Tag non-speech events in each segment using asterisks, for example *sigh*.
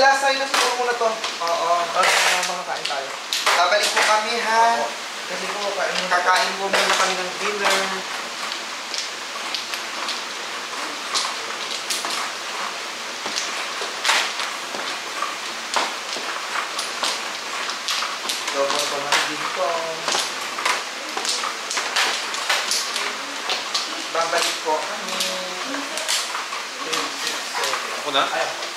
last time na siguro muna to. Oo. Para uh, makakain tayo. Babalik po kami ha. Kasi po. Kakain po muna kami ng dinner. Double pa man din ko. Babalik po kami. 8, 6, 7. Ako na? Ayan.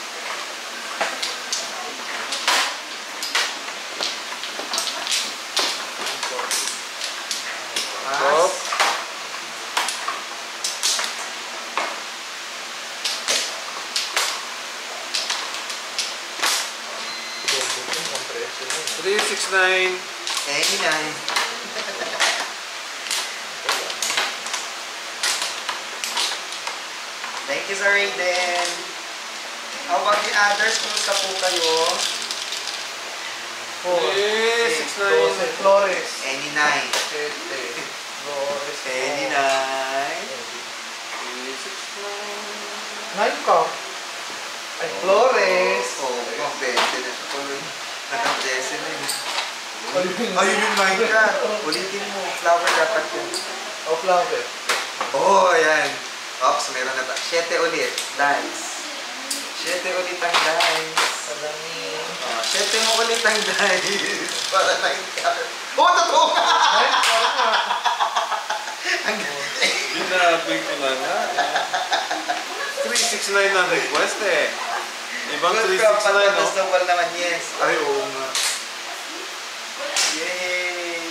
369. Eh, inay. Thank you, Sir Aiden. How about the others? Kumusta po kayo? 4, Eh, 12, Flores. Any nine. 7, Flores. Any nine. 369. 9 ka. Ay, Flores. Oh, oh, 20 na siya po. Na yun. Ayun. Yung nine ka. Ulitin mo. Flower dapat yun. O, flower. Oh, ayan. Ops, meron na ta. Siyete ulit. Dice. Siyete ulit ang dice. Salamin. Oh, siyete mo ulit ang dice. *laughs* Para nine ka. Oh, totoo nga! *laughs* Ang Binabi ko na nga. 369 ang request eh. Ibang Good ka, 369 patatas no? ng wall naman, yes. Ay, oo nga. Yay!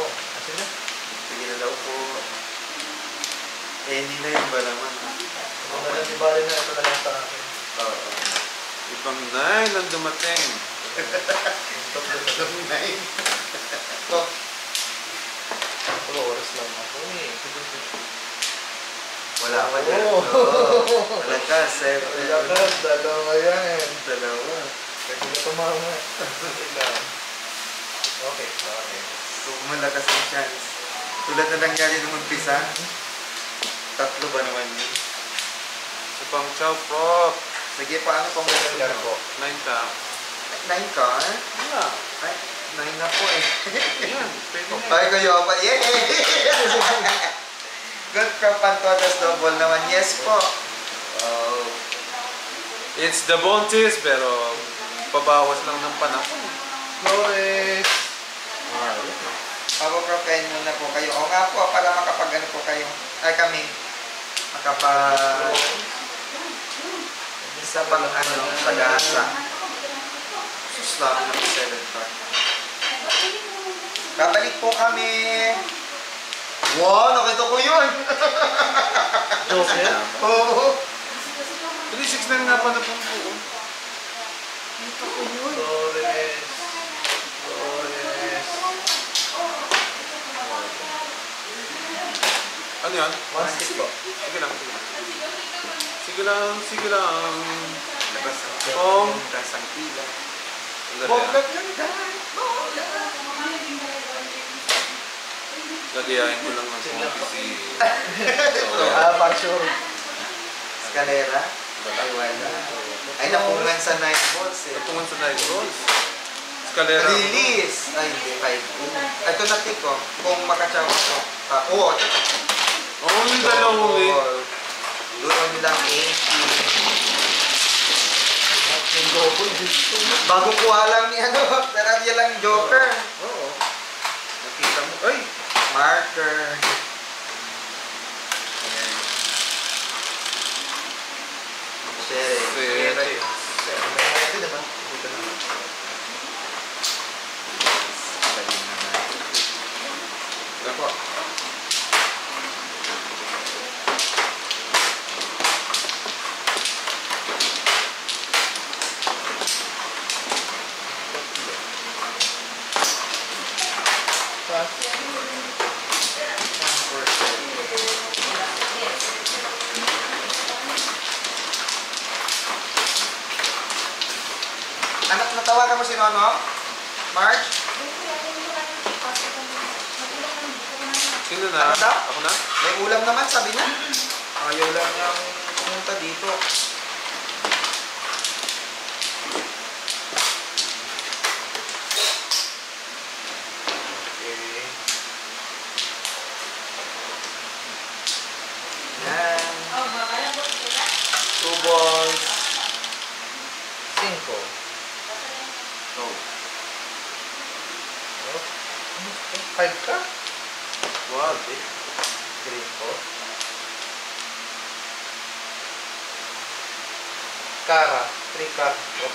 Oh, asin na. Daw po. Any na yun ba naman? Na lang, di bali na ito na lang sa akin. Oo. Ibang 9 ang dumating. Alam na yun. Oh, Flores lang ako eh. wala pa dyan. Oo. *laughs* Wala ka, seven. Wala ka, dalawa yan. Dalawa. Pwede na tumama. *laughs* Okay, okay. So, malakas ang chance. Tulad na nangyari nung umpisa. Tatlo ba naman yun? Sa pang chow prop. Sige, paano pang Ganyan ko. 9 ka. Nine ka? Wala. Ay, nine na po eh. *laughs* Ayan. Pwede na. Ay, kayo pa. Yay! *laughs* Good for Pantodas double naman. Yes po. Oh. It's the Bontis pero pabawas lang ng panahon. Flores. Papa Profen muna po kayo. O nga po, para makapag ano po kayo. Ay kami. Makapag... Isa pang ano, pag-asa. Sus lang ng 7 pa. Babalik po kami. Wow, nakita ko yun. *laughs* Joker? Oo. 369 nga pa na po buo. Flores. Flores. Ano yan? One stick po. Sige lang, sige lang. Sige lang, sige lang. Labas ang Kong. Labas ang pila. Boglat yung dahil. Gagayahin ko lang ng si... *laughs* Ah, para sure. Escalera. Ay, wala. Ay, napungan sa 9 balls eh. Tungan sa night rolls. Escalera. Release! Ay, hindi, 5. Ito na ko. Kung makachawa ko. Oo. Oo, Doon nilang 80. Yung double dito. Bago kuha lang ni ano, terapya lang joker. Oo. Nakita mo. Ay! Marker. Ayan. Share. Pwede. Pwede naman. Dito naman. Galing naman. Ako. Pass. Anak, Nono? March? Sino na? Ano daw? Ako na? May ulam naman, sabi niya. Ayaw lang niyang pumunta dito.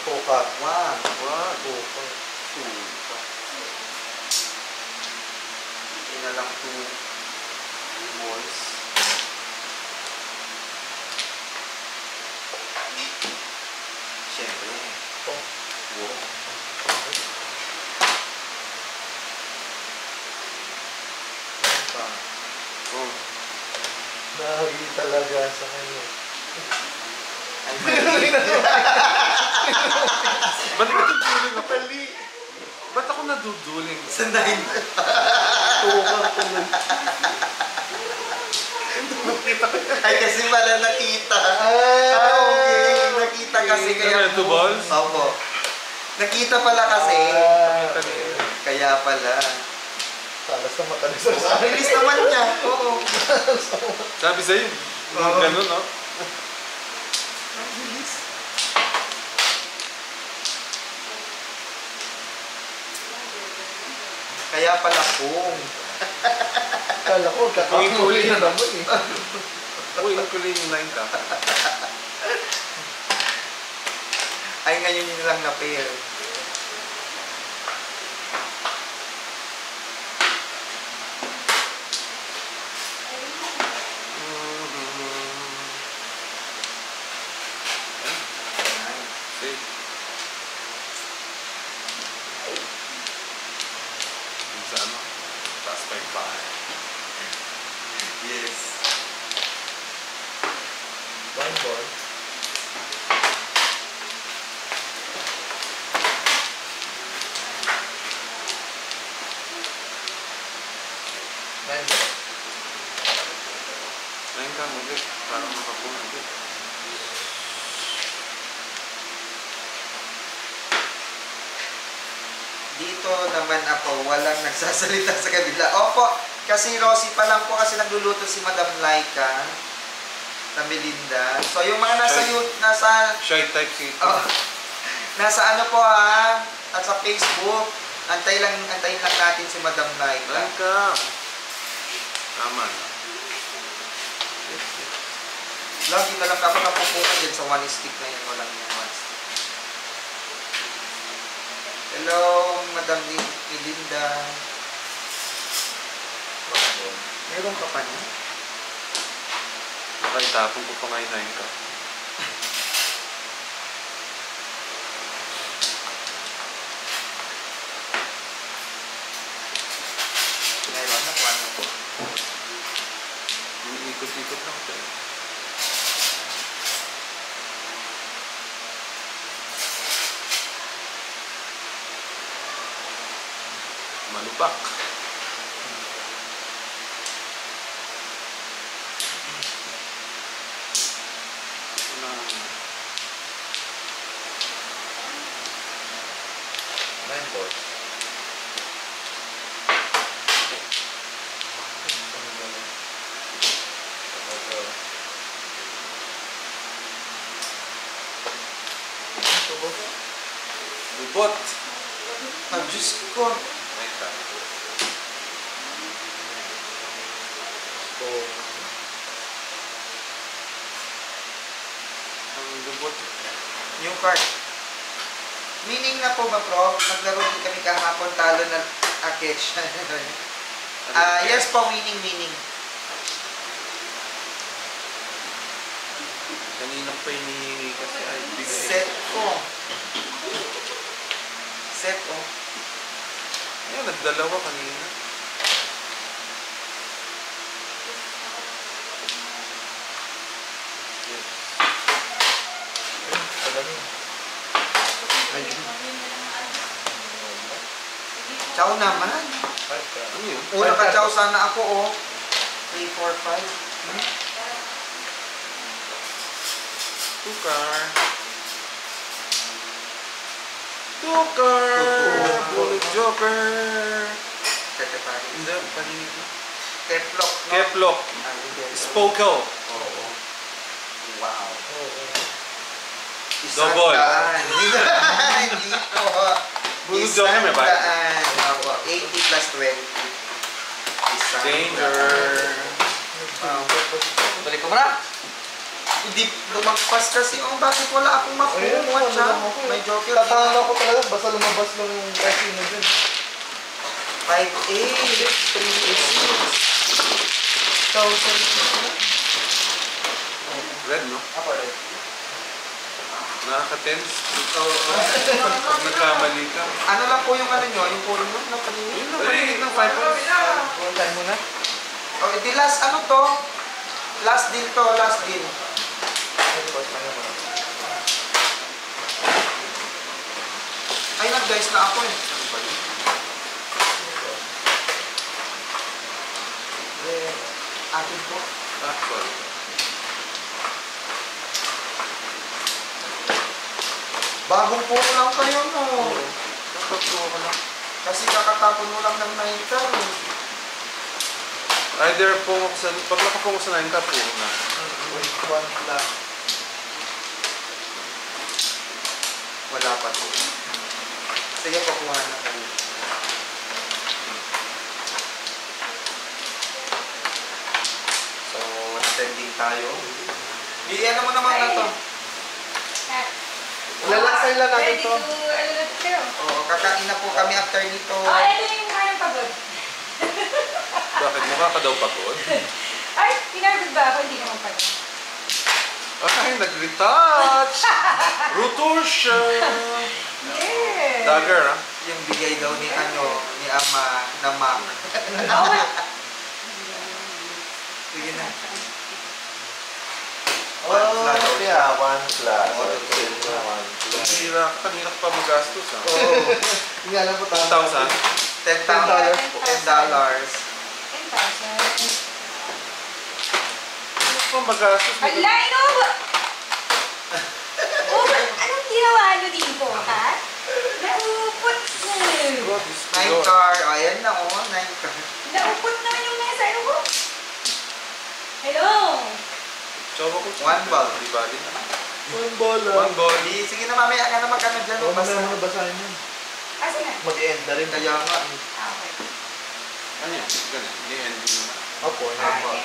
Car. One. Wow. Two car. Two. Hindi na lang two balls. Siyempre. Oh. Wow. Oh. Nahagi talaga sa kanya. Mali. *laughs* *laughs* Ba't naduduling ako? Mali. Ba't ako naduduling? Sa nine. Car ko lang. Ay, kasi pala nakita. Ah, Ah, okay. Nakita kasi kaya... two balls? Opo. Nakita pala kasi. Ah. Kaya pala. Talas na matalis sa Ang bilis naman niya. Oo. *laughs* Sabi sa'yo, Oo. ganun, no? Kaya pala kung. Kala ko, kakahuli na naman eh. Uy, kulay yung line ka. Ay, ngayon yun lang na pair. See? Yung sa ano? Taas pa yung paa. Yes. One ball. Nine ball. Line ka ulit. Parang makapunod ulit. Dito naman ako, walang nagsasalita sa kabila. Opo, kasi Rosie pa lang po kasi nagluluto si Madam Laika na Melinda. So yung mga nasa Shy. you- nasa Shy type si oh, *laughs* nasa ano po ha, at sa Facebook, antay lang antayin lang natin si Madam Laika. Line ka. Tama na. Lagi na lang ako napupunan din sa one stick na yun, walang yung one stick. Hello, Madam Lin- One ball. Meron ka pa niya? Baka itapon ko pa nga yung line ka. Bye. Naglaro din kami kahapon, talo na aketch. *laughs* Ah, yes po, winning, winning. Kanina pa hinihingi kasi ay bigay. Set ko. Set ko. Ayan, nagdalawa kanina. Chow naman. Una ka chow sana ako, oh. 3, 4, 5. Tukar. Tukar! Tukar. Bullet Joker! Tete pare. Hindi, paninig na. Keplock, no? Keplock. Ah. Spoko. Oo. Wow. Isang Double. daan. *laughs* Dito. Bullet Joker may ba? daan. Opo. 80 plus 20. Isang Danger. Wow. Balik ko muna. Hindi lumagpas kasi. Oh, bakit wala akong makuha siya? May joker. Tatahan ako talaga, basta lumabas lang yung casino dyan. 5A, 3A6. 1,000. Red, no? Ako rin. Nakaka-tense. Oo. Pag nagkamali ka. Ano lang po yung ano nyo? Yung puro nyo? Ano paligid ng 5 points. One time muna. Okay, di last ano to? Last deal to, last deal. Ay, ano nag-guys na ako eh. Eh, atin po. Ah, sorry. Bagong puro lang kayo, no? Nakapuro ka lang. Kasi kakatapon mo lang ng 9 ka, eh. Either po ako sa... Pag nakapo ko sa 9 ka, puro na. Wait, one lang. Wala pa to. Sige, pakuha na kayo. So, attending tayo. Di, ano mo naman na to? Lalasay lang natin Ready to. ano? Oo, kakain na po kami after nito. Oh, ito yung kayang pagod. *laughs* Bakit? Mukha ka daw pagod? *laughs* Ay, pinagod ba ako? Hindi naman pagod. Ay, nag-retouch! *laughs* Rotusha! Yeah. Dagger, ah. Yung bigay daw ni ano, ni ama na Mac. Oo nga. Sige na. Oh, yeah, one Silver, one plus. Kanina ka pa magastos, ah. Oo. Hindi alam ko tama. 1,000? $10 dollars po. $10. 10,000. Ano pa magastos? Hala, inuubo! *laughs* Oh, anong ginawa nyo dito, ha? Naupot na. 9 Lord. car. O, ayan na oh, 9 car. Naupot naman yung mesa. Ano ko? Hello? Chowa ko One ball. Di ba din? One ball lang. One ball. Sige na mamaya ka na magkano dyan. Basta. mamaya mo na basahin yun. Kasi na. Mag-end na rin. Kaya nga. Ah, okay. Ano yan? Ganun. Hindi ending naman. Opo, Ah, and yung mamaya.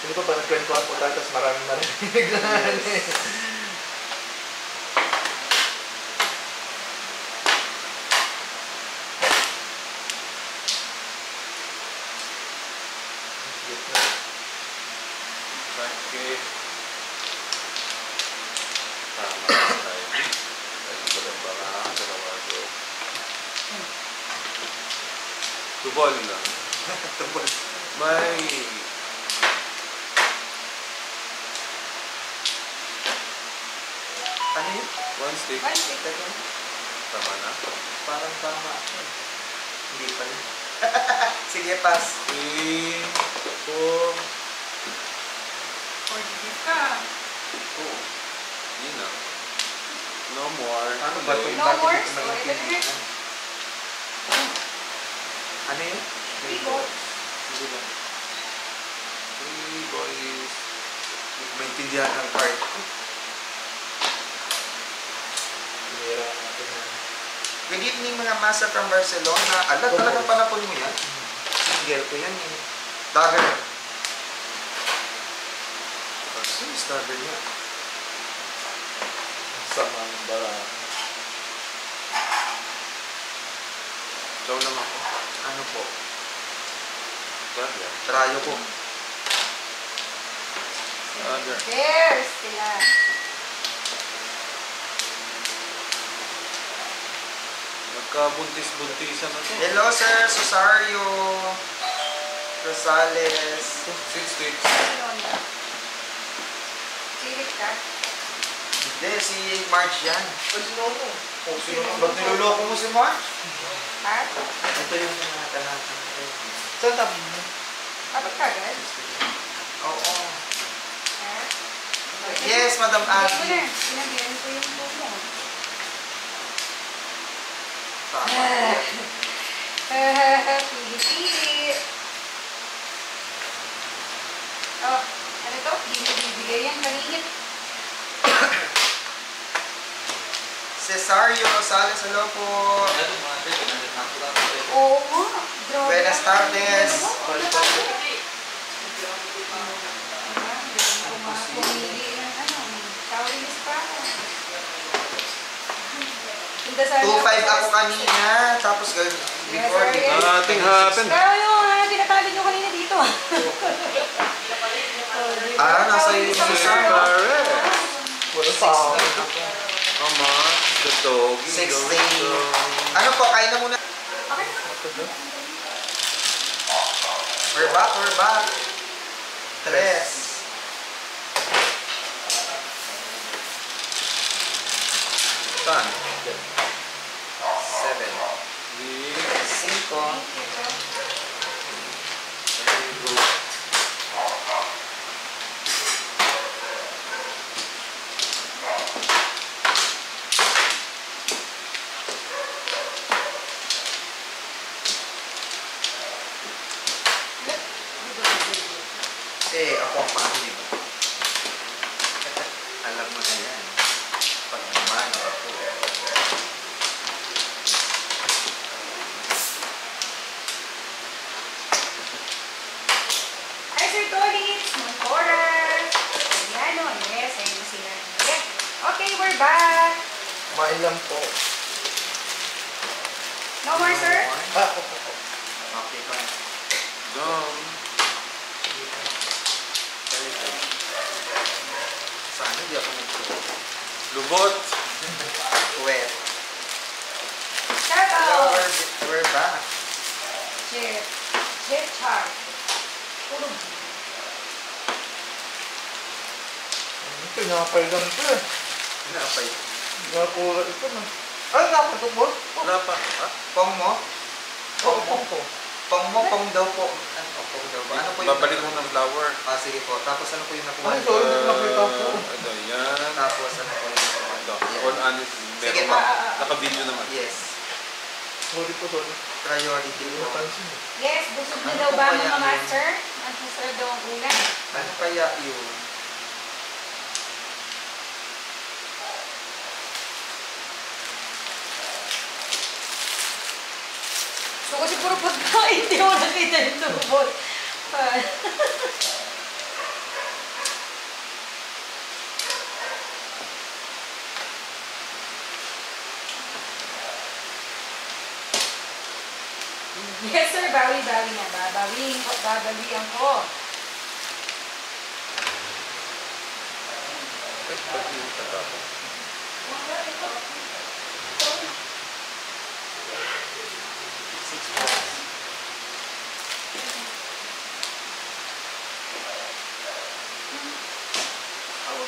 Hindi pa ba nagkwentuhan po tayo, tapos maraming narinig na ano *laughs* eh. Okay. Tama tayo. Tayo ko lang ba nga? Dalawa go. Tubol lang. Tubol. May... Ano yun? One stick. One stick. Teka, Tama na. Parang tama. Hindi pa rin. *laughs* sige, pass. Three, four, Or dito ka. two. Yun na. No more. Ano ba ito? No more hindi story. Ano yun? Three balls. Hindi na. Three boys. Maintindihan ng card. Pinira natin yan. Good evening mga masa from Barcelona. Ala, talagang panapon mo yan? Single ko yan eh. Dagger. Kasi starter niya. Samang bara. Ikaw naman ko. Ano po? Dagger. Trayo ko. Dagger. There's sila. Nagkabuntis-buntisan na to. Hello sir, Susario. Rosales. Six. Sinonda. Sirit ka. Hindi, si Marge yan. Ay, sino ako? Oh, sino ka? Ba't niloloko mo si Marge? Ha? Ito yung mga natin. Saan tabi mo? Kapag kagad? Oo. Ha? Yes, Madam Bigyan mo Abby. na. Sinabihan ko yung buhok mo. Tama. *laughs* Pili-pili. Oh, ano to? Hindi mo bibigay yan. Kaningit. Cesario Rosales, hello po. Oo nga. Buenas tardes. Two five ako kanina, tapos girl, before yes, dito. Nothing happened. Pero yung uh, tinatawag nyo kanina dito. *laughs* ah, nasa yun yung isa. Wala pa. Come on, the dog. Six thing. Ano po, kain na muna. We're back, we're back. Yes sir, bawi-bawi na. Babawiin ko, babawian ko. Six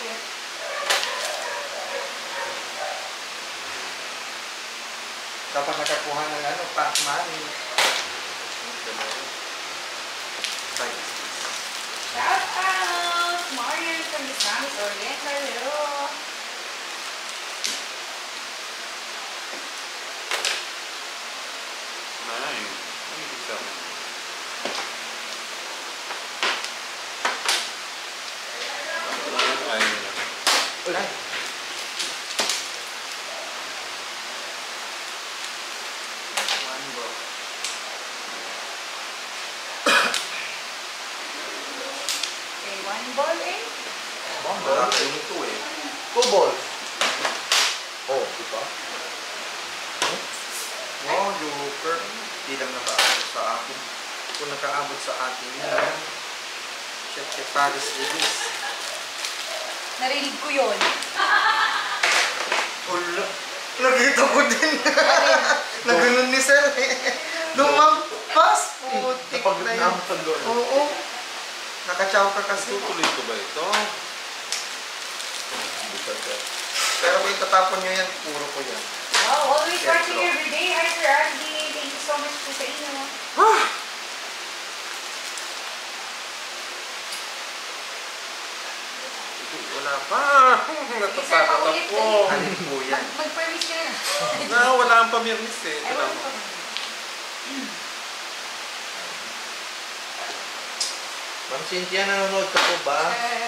yes. Dapat nakakuha ng ano, pack money. my room. Itatapon nyo yan, puro ko yan. Wow, always Yes, watching Lord. every day. Hi, Sir Andy. Thank you so much po sa inyo. *sighs* Wala pa. *laughs* Natatakot ako. na Alin po yan? Mag- Mag-permis ka na. Na, wala ang pamirnis eh. Ewan lang. ko. Ma'am Cynthia, nanonood ka po ba? Eh,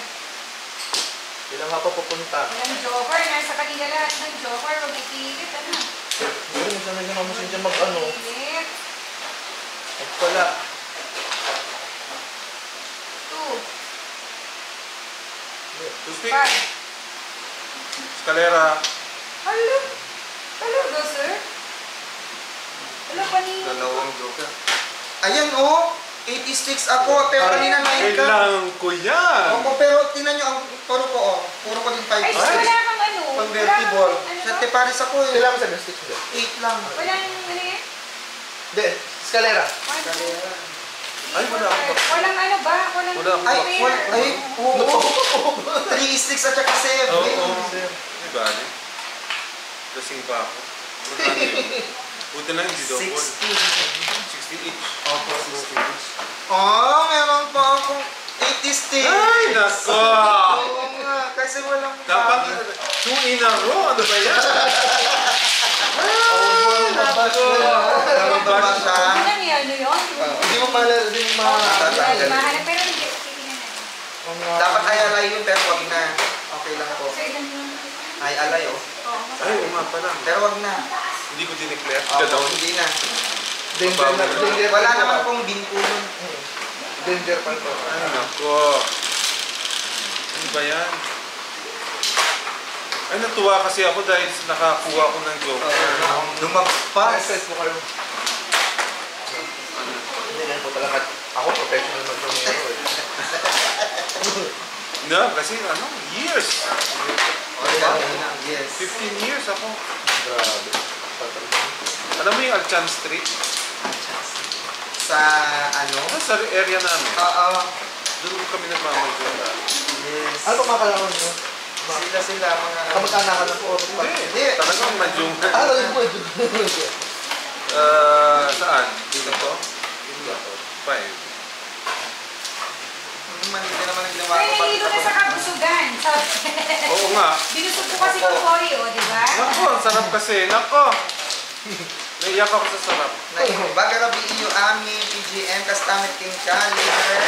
Ilang nga pa pupunta? Walang joker. Nasa kanila lahat ng joker. Huwag ipilit. Ano? Hindi, minsan na Ma'am Cynthia mag-ano. Pilit. At pala. Two. Toothpick. Five. Escalera. Hello. Talaga, sir? Wala pa ni... Dalawang joker. Ayan oh! 86 ako, pero kanina 9 ka. Kailangan ko yan. Opo, pero tingnan nyo ang puro ko oh. Puro ko din 5 Ay, is wala kang ano. Convertible. Wala kang ano Sa ba? Teparis ako eh. Kailangan sa mo. 8 lang. Walang ano yan? Hindi, escalera. Two, Ay, wala ako. Walang ano ba? Walang Wala ako. Ay, wala, ay, oo. *laughs* 3 is 6 at saka 7. Oo, oo. Di ba? Lasing pa ako. *laughs* Buti lang hindi double. 60. 60 each. Opo, 60 each. Oh, meron pa akong 80 sticks. Ay, nako! Oo nga, kasi walang Dapat two in a row. Ano ba yan? Oh, Nako! Ba siya? Ano yan? Ano yun? Hindi mo pala, hindi mo ma... tatanggal. Mahanap, pero hindi. Dapat ay alay yun, pero wag na. Okay lang po. Ay alay, oh. Oo. Ay, nga pala. Pero wag na. Hindi ko dineclare. Oh, hindi na. Danger na, danger Wala naman pong binko yun. Danger pa ito. Ay, nako. Ano ba yan? Ay, natuwa kasi ako dahil nakakuha ko ng joker. Lumagpas. Pa-exercise po kayo. Hindi, po talaga. Ako, professional mag-romero eh. No, kasi ano, years. Oh, Yes. 15 years ako. Grabe. Alam mo yung Alchan Street? Sa ano? Ano sa area namin? Oo. Doon kami nagmamadyala. Yes. Ano makalaman nyo? Sila sila mga... Kamag-anakan ng po. Hindi, talagang madyong. Ah, talagang po. Ah, saan? Dito to? Five. Man, hindi naman ang ginawa Ay, ko. na sa kabusugan. *laughs* Oo nga. Binusog ko kasi ng Cory, oh, di ba? Nako, ang sarap kasi. Nako! *laughs* Naiyak ako sa sarap. Baga rabi iyo ami PGM kastamit king caliber.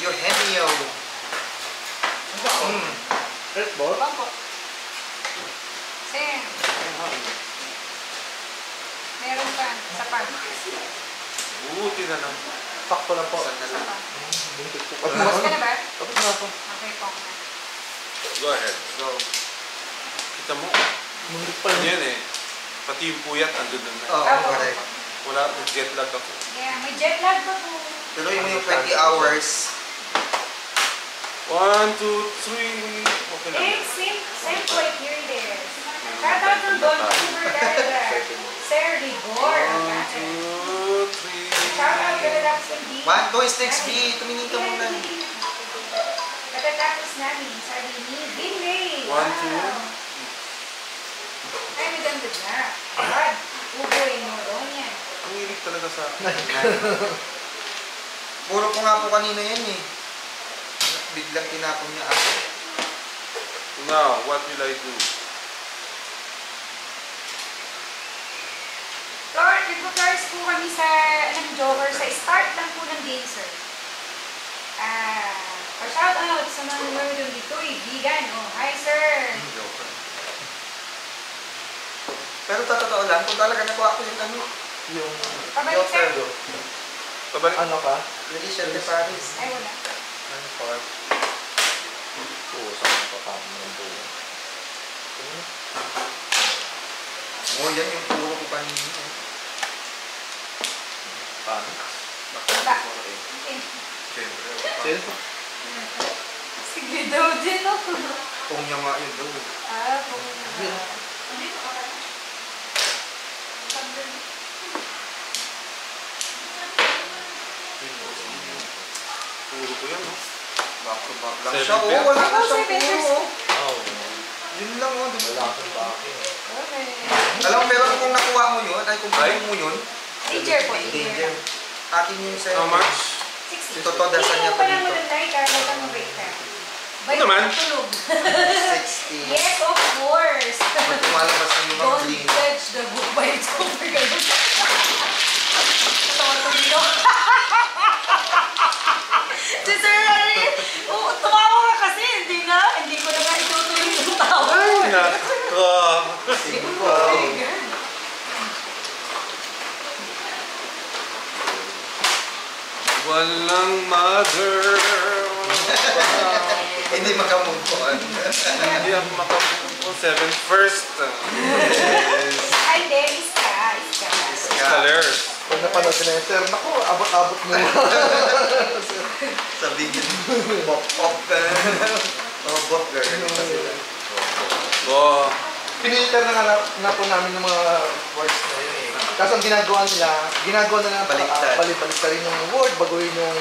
Eugenio. Mm. Red ball? Sir, meron pa. Sa pa. Buti na lang. Sakto lang po. Saan na lang? Buntik. Tapos ka na ba? Tapos na ako. Okay po. Go ahead. Go. Kita mo, Buntik pa ano yun. yan eh. Pati yung puyat, andun na na. Oo, oo. correct. Wala, jet lag ako. Yeah, may jet lag pa po. Tuloy mo yung 20 hours. One, two, three. Okay lang. Eh, same, same point here it is. Shout out to Don Cooper Gallagher. Sir Rigor. One, two, three. Shout out to Relax and Deep. One, two, sticks B. Tumingin ka muna. Katatapos namin, sabi ni Binley. One, two. Ay, maganda na. God, uboy mo ron yan. Ang talaga sa *laughs* Puro ko nga po kanina yan eh. Biglang tinapon niya ako. Now, what will I do? Lord, nagpo-cars po kami sa, ng Joker sa start lang po ng game, sir. Ah, pa-shout out sa mga nanonood dito, vegan. Oh, hi, sir. Joker. Pero totoo lang, kung talaga nakuha ko yung ano, Yung... Pabalik, sir. Joker. Pabalik. Ano ka? Religion de Paris. Ay, wala. Ano pa? Oo, saan pa kami ng buo? Oh, yan yung puro ko kanina. eh. Paano? Wala. Okay. Siyempre. Sige daw din, no? Kung niya nga yun daw. Ah, kung... Puro ko yan, no? Back to back lang Seven siya. Oo, wala na Oh, siyang seven pairs. puro. Yun lang, oh. di ba? Wala akong backing. Okay. Alam mo, pero kung nakuha mo yun, ay kung kunin mo yun, Danger po, danger. danger. Akin yung sa'yo. How much? 60. Ito to, dasan niya Hindi mo pa dito. ka, ka. Bay, naman? tulog. 60. yes, of course. Ba't tumalabas yung mga Don't bling? judge the book by its cover. Katawa ko dito. Si Sir Rani, oh, tumawa ka kasi, hindi na. Hindi ko na nga itutuloy yung tawa. Ay, nako. Sige po. Walang mother. *laughs* Hindi makamove on. Hindi ako makapupon. seventh first. Yes. Ay, hindi. Iska. Iska. Iska. Colors. Pag napanood na yun, *laughs* sir, naku, abot-abot mo. Sabihin, bop pop ka. Oh, bop girl. Ito sila. Go. Pinilter na nga na, na po namin ng mga words na yun eh. Kaso ang ginagawa nila, ginagawa na lang Baliktad. balik-balik ka rin yung word, baguhin yung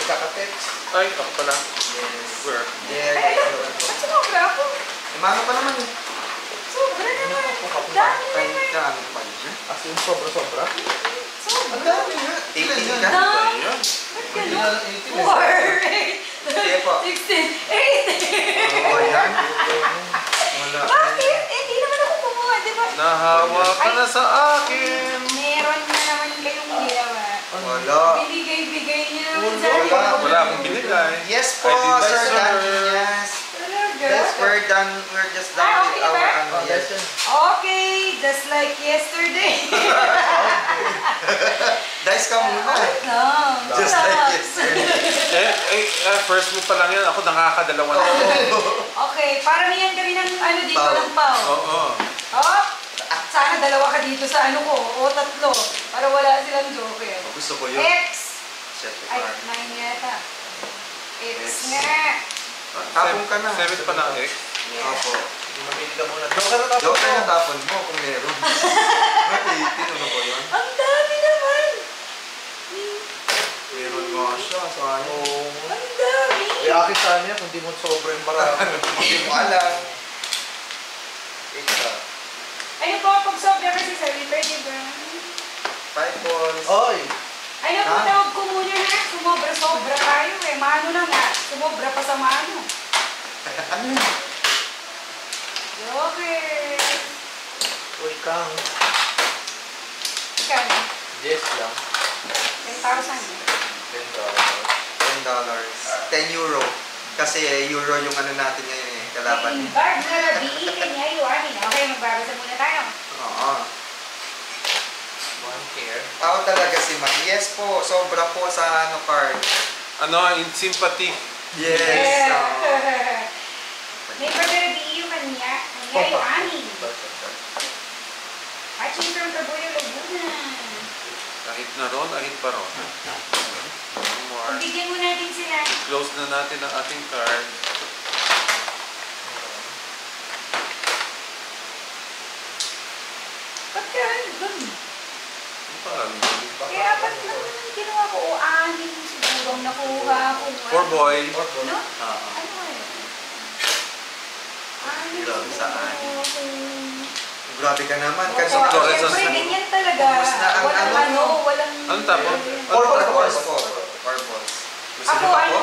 ikaka-text. Ay, ako pala. Yes. Where? There Ay, you alam, go. ba't sumobra ako? Eh, mano pa naman eh. Sobra naman. Kapag- Dami naman. ano pa? As in, sobra-sobra. Sobra. Ang dami nga. Ilan Ilan ka? Dami. Ayan. Ba't gano'n? 18 po. 16. 18. Oo, yan. Wala. Bakit? Eh, di naman ako kumuha, di ba? Nahawa ka na sa akin. Meron na naman kayong ginawa. Wala. Binigay-bigay niyo naman Wala. sa akin. Wala. Akong binigay. Yes po, Sir. Yes. Yes, we're done. We're just done Ah, with okay our ba? ano. Oh, Yes. Okay, just like yesterday. *laughs* *laughs* Dice ka muna. Wait lang. Just like yesterday. Eh, eh, eh, first mo pa lang yan. Ako nakakadalawa na. Okay, paramihan kami ng ano dito Pao. ng pao. Oo. Oh, sana dalawa ka dito sa ano ko, o tatlo, para wala silang joker. Oh, Gusto ko yun. X! Ay, nine yata. X X. nga. Tapon ka na. Seven pa na, eh. Yeah. Opo. Mamili ka muna. Na Joke mo. na tapon mo kung meron. *laughs* 18? Ano ba yun? Ang dami naman! Meron nga siya. Sayang. Oo. Ang dami! Eh, akin sana yan, kung di mo sobra yung *laughs* barako. Hindi mo alam. Ika. Ano po, pag sobra kasi sa liver, di ba? Five balls. Oy! Ano po, Ah. tawag ko muna na, sumobra-sobra tayo eh. Mano na nga, sumobra pa sa mano. Joker! Uy, Kang. Ikaw, Yes lang. 10,000 eh. Ganda. Ten dollars. Ten euro. Kasi euro yung ano natin ngayon eh. Kalaban. Yung guard na nabiitin niya yung amin. Okay, magbabasa muna tayo. Oo. One care. Ako talaga si Mac. Yes po. Sobra po sa ano card. Ano, in sympathy. Yes. Yeah. oo. *laughs* May pagkarabi yung kanya. Kanya yung amin. Watching from Taboyo, Laguna. Kahit na ron, ahit pa ron. Pagbigyan mo natin sila. Close na natin ang ating card. Ba't ka doon? Ano pa? Kaya apat lang naman ginawa ko. Anin siguro ang nakuha ko. Four boy. No? Oo. Ano eh? Anin saan? ako. Grabe ka naman. Kasi Opo, Torres Torres Siyempre, ang- ganyan talaga. Ang Walang ano. ano, walang... Ano tapos? Four Four balls balls. po. Four balls. Gusto Ako ano,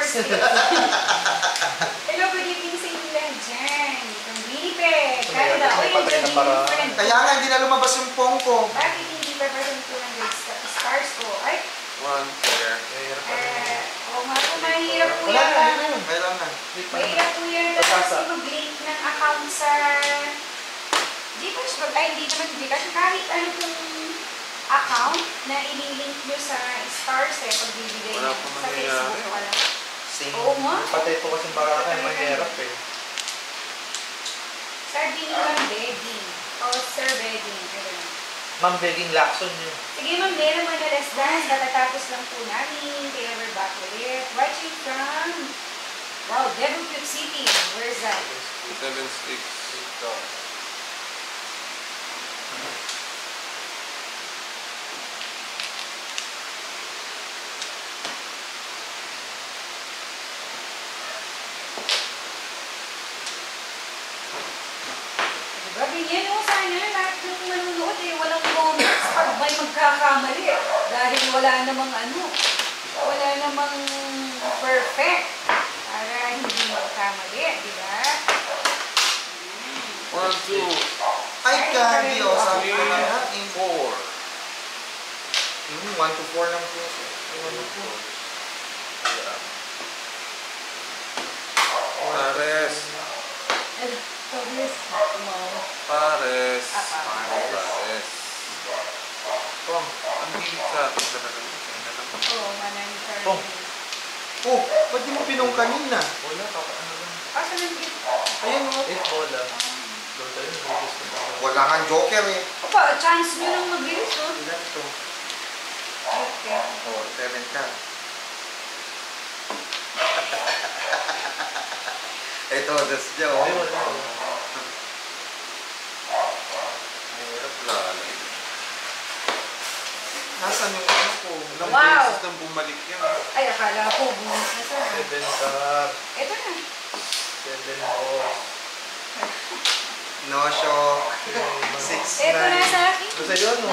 six. *laughs* Hello, good evening sa inyo lang dyan. Winnipeg, Canada. Para- friend. Kaya nga hindi na lumabas yung pong ko. Bakit hindi pa present ko ng stars ko? Ay, One pair. eh, oo nga po, mahirap po Wala na, yun na. Mahirap po kasi mag-link ng account sa Gcash. Ay, hindi naman Gcash. Kahit ano pong account na ililink nyo sa stars eh, pag bibigay Wala nyo pong sa. Facebook wala. Same. Oo nga. Patay po kasi barako yung mahirap eh. Sabi ni Ma'am Begging. O Sir. Ayun. Ma'am Begging Lacson yun. Sige ma'am, meron mo na less dance. Katatapos lang po namin. Kaya we're back ulit. Watching from, wow, Devil Cube City. Where's that? Seven six. Ito. Diba, bigyan mo sana lahat ng manunood eh. Walang comments pag may magkakamali. Dahil wala namang ano. Wala namang perfect. Para hindi magkamali, di ba? One, two, Ay, Candy. O, sabi ko na nga. eh. four. Hmm, one to four lang po. One to four. Pares. Tobias, mo. Pares. Ah, pares. Pares. Pong, ang hilig sa akin talaga. Kaya lang. Oh. Oh, ba't mo pinong kanina? Bola, papa, ano lang. Ah, sa limit. Ayan mo. Eh, bola. Wala kang joker eh. Papa, chance nyo lang mag-limit oh. to. Ilan to? Okay. Oh, seven ka. *laughs* Ito, das dyan. Oh. Ay, wala. Nasaan yung ano ko? Ilang Wow. beses nang bumalik yan. Ay, akala ko, bumis na sa. Seven car. Ito na. Seven boss. No shock. Six, Ito na sa akin. Basta yun, no?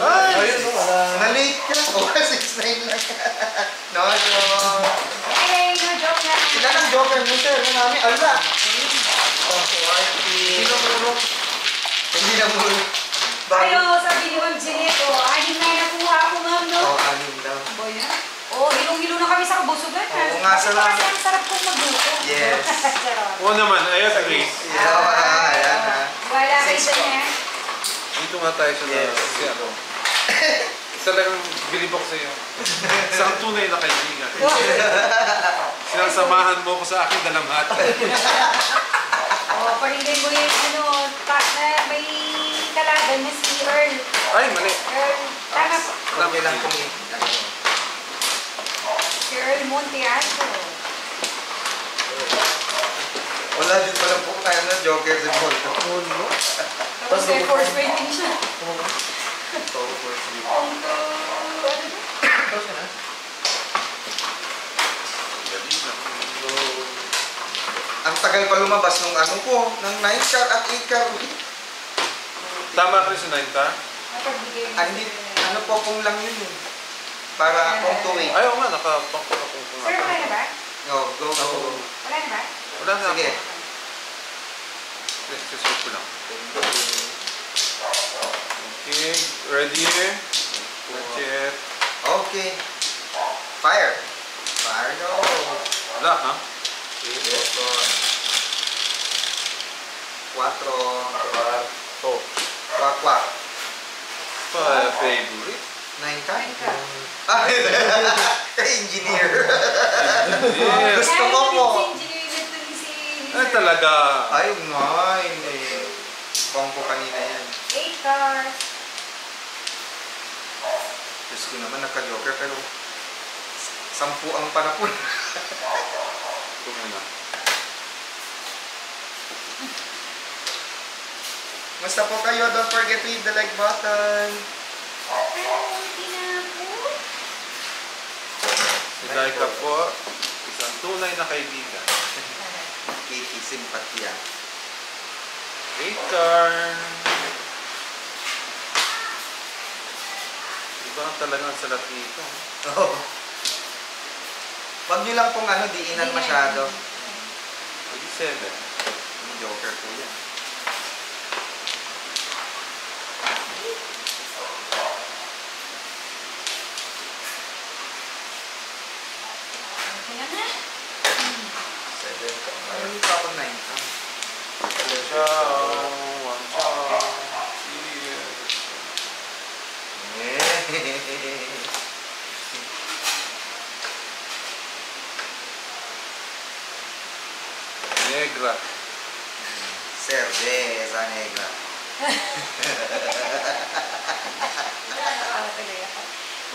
Ay! Ayun, no? Na-late ka. *laughs* Oh, six, nine lang. no shock. Hey, no joke na. Ilan ang joker mo, sir? Ano namin? Ala! Oh, Hindi na muro. Hindi na muna. Ayo, sabi ni Ma'am Jeanette, oh, anim na yung nakuha ko, ma'am, no? Oh, anim daw. Boy, ha? Oh, hilong-hilo na kami sa kabusugan. Oo nga, salamat. Kasi ang sarap kong magluto. Yes. *laughs* Oo naman, I agree. Yeah, ah, ayan ha. Wala kayo sa niya. Dito nga tayo sa Yes. kasi ano. Talagang bilib ako sa iyo. Isang tunay na kaibigan. Sinasamahan mo ko sa aking dalamhati. Oh, pakinggan mo yung ano, ta na may kalaban na si Earl. Ay, mali. Earl, tama po. Okay lang kung Si Earl Monteato. Wala din pala po tayo na joker sa ball. Oh, no? Tapos may force painting siya. So, for sleep. Ang ano tagal pa lumabas nung ano ko, ng 9 car at 8 car. Tama ka rin sa 9 ka? Napagbigay mo. Andi, ano po kung lang yun eh. Para kung wait. Ayaw nga, nakapangko na kung Sir, wala na ba? Go, go, go. Wala na ba? Wala na Sige. ako. Exercise ko lang. Okay, ready? Check. Okay. Fire. Fire go. Wala, ha? Quatro. Kwarto. Kwak, kwak. Pa, favorite? Nine ka? Nine ka. Ah, *laughs* engineer. Yes. Gusto ko po. Ay, talaga. Ay, nine eh. Bang ko kanina yan. Eight cars. Diyos ko naman, nagka-joker pero sampu ang panapon. *laughs* Ito muna. Basta po kayo, don't forget to hit the like button. Si Laika po, isang tunay na kaibigan. Katie, simpatya. Car. Iba ang talagang salat nito. Oh. Huwag nyo lang pong ano, diinan masyado. 27. Yung joker po yan. Okay na na. Seven. Ayun pa ako nine. Ciao. One ciao. Cheers. Eh. Negra. Cerveza negra. Ah, tuloy ako.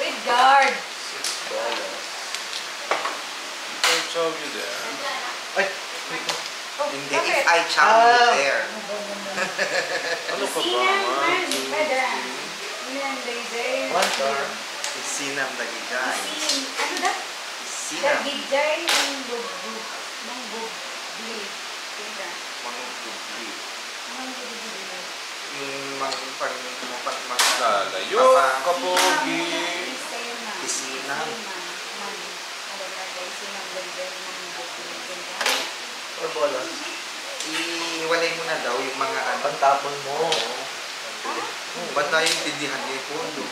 With guard. Six dollars. I show you there. Ay, wait mo. Oh, Hindi, bakit? if I chow Ah. there. *laughs* Ano pa ba? One car. Isinam nagigay. Isin, ano da? Isinam. Dagigday ng bugbog. Ng bugli. Kaya, Mangugubli. ng bugli. Yung mang pang pang mang Lalayo, kapogi. Isinam. Four dollars. Iwalay mo na daw yung mga ano. Pantapon mo. Ba't tayo intindihan niya po? Hindi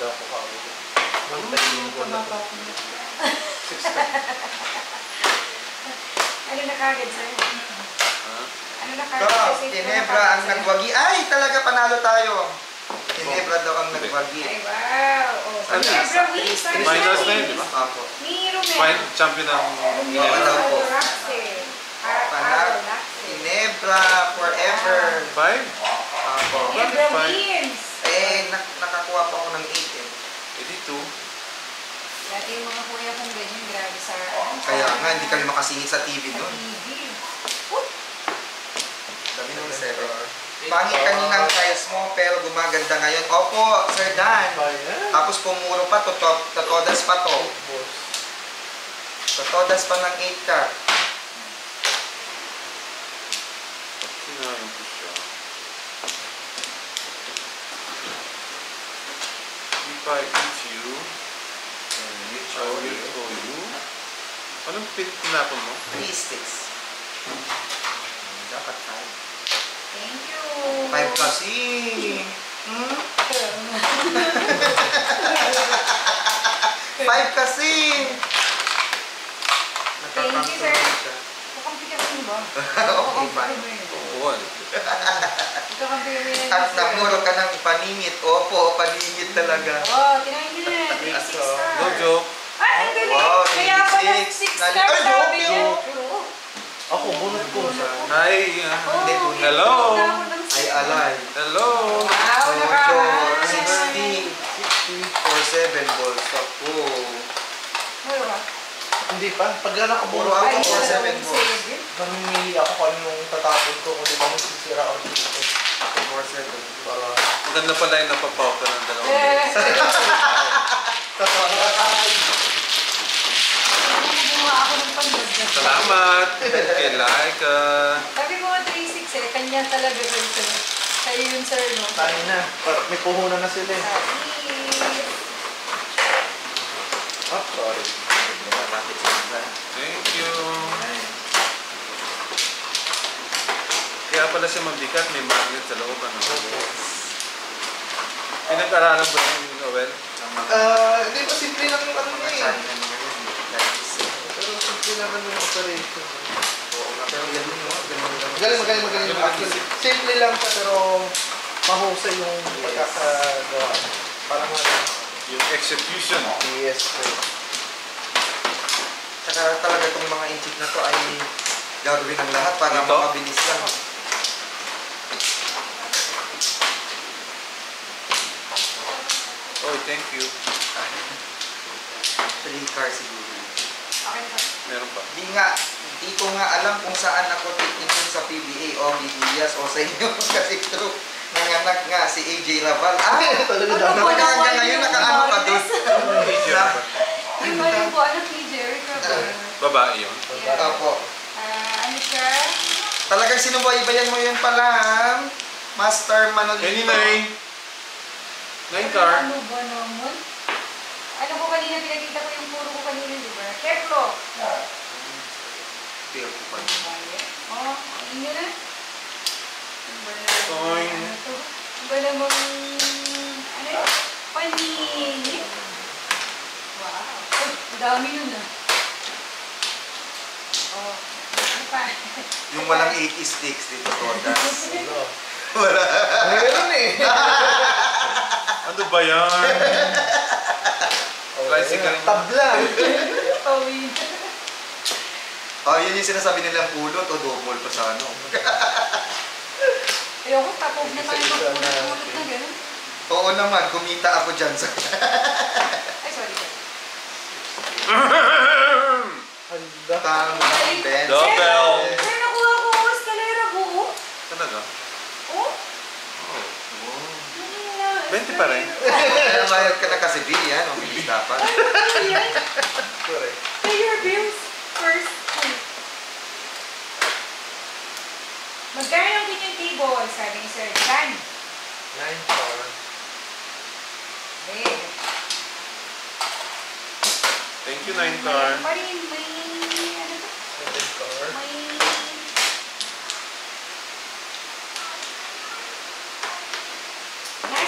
ako kawin. Time ko na. Six Ano na kagad sa'yo? Ha? Ano na kagad sa'yo? Ginebra ang nagwagi. Ay, talaga panalo tayo. Ginebra daw ang nagwagi. Ay, wow! Oh, Ano? Ginebra wins. Ano Minus na yun, di ba? Fine, champion ng Oo, Ginebra. daw po. Ginebra forever. Five? po. Ebra Beans. Eh, nak nakakuha po ako ng 8 eh. Eh, dito. Dati yung mga kuya kong ganyan, grabe sa. Kaya nga, hindi kami makasingit sa TV Sa doon. TV. Dami ng zero. Pangit kaninang price mo, pero gumaganda ngayon. Opo, Sir Dan. Ayan. Tapos pumuro pa, toto, totodas pa to. Boss. Totodas pa ng 8 ka. Sinayin ko siya. If I eat you, I will call you. Anong pinapon mo? 3 sticks. Dapat 5. Thank you. 5 kasi. Hmm? *laughs* 5 kasi. Thank you, sir. Rin ba? *laughs* Oo. Kakampi ka rin. At namuro ka ng paningit. Opo, paningit talaga. Oh, tinayin mo na. 3 6 star. No joke. Ah, ang galing. Wow, Kaya pala 26. 6 star Ay, sabi niya. joke. Oo. Ako, bunot ko. Oh, ah. Hello. Ay, alay. Hello. Wow, Ocho, nakakahay. 60, 60, or 7 balls. Ako. Ano ba? Hindi pa. Pag nakaburo Puro ako, ako, Ay, four, wala seven akong balls. save. namimili ako kung anong tatapon ko kung di ba masisira ako dito. 4, 7. Para... Maganda pala yung napapauta ng dalawang Eh, minutes. gumawa ako ng pandagdag. Salamat. Kay Laika. Sabi ko nga 3-6 eh, kanya talaga rin sir. Kayo yun sir, no? Tayo na. Para may puhunan na sila eh. Sabi, Oh, sorry. Thank you. Kaya pala siya mabigat, may magnet sa loob. Ano? Pinag-aralan ba yung Noel? Ah, hindi ba simple lang yung ano niya eh. Like, Pero simple naman yung operation. Pero galing mo. Galing mo. Magaling, magaling, magaling. Galing. Actually, simple lang siya pero mahusay yung pagkakagawa. Parang ano. Yung execution. Yes, sir. Tsaka talaga itong mga inchik na to ay gagawin ng lahat para Ito? makabilis lang. Oh, thank you. 3 cars siguro. okay na. Meron pa. Di nga, di ko nga alam kung saan ako titingin sa PBA o Biguyas o sa inyo *laughs* kasi true. Nanganak nga si AJ Raval. Ah! *laughs* Talaga Ano daw. ba? Hanggang hanggang ngayon nakaano ka doon. Pa. Yung ba yung po, ba? Babae yun. Opo. Ah, ano siya? Talagang sinubaybayan mo yun pala, ha? Master Manolito. Any nine? Nine car. Ano ba naman? Ano ko kanina, pinakita ko yung puro ko kanina, di ba? Keklo. Feel ko pa. Oh, inyo na. Ano ba namang, ano yun? Panini. Wow. *laughs* Ang dami yun ah. Oh, ano pa? Yung walang 80 sticks dito, Todas. *laughs* Ano? Wala. Meron eh. *laughs* Ano ba yan? Tricycle. Tabla. Tawid. Oh, yun yung sinasabi nilang pulot o double pa sa ano. *laughs* Ayoko, tapog na tayo magpulot na gano'n. Oo naman, kumita ako dyan sa... Ay, sorry. Tama, Ben. Double. Sir, nakuha ko ang escalera buo. Talaga? Oh? Oh. Hmm, 20 pa rin. Mayroon ka na kasi bill yan, o bilis dapat. Yan? Correct. Pay your bills first. Magkano yung kitchen table? Sabi ni Sir Dan. Nine car. Big. Thank you, nine pa rin, may, ano to? Seven car. May,